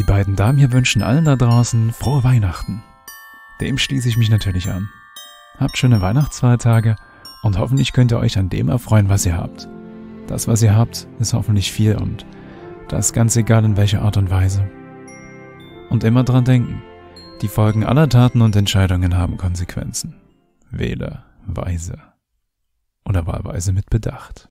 Die beiden Damen hier wünschen allen da draußen frohe Weihnachten. Dem schließe ich mich natürlich an. Habt schöne Weihnachtsfeiertage und hoffentlich könnt ihr euch an dem erfreuen, was ihr habt. Das, was ihr habt, ist hoffentlich viel und das ganz egal in welcher Art und Weise. Und immer dran denken, die Folgen aller Taten und Entscheidungen haben Konsequenzen. Wähle weise oder wahlweise mit Bedacht.